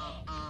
uh, uh.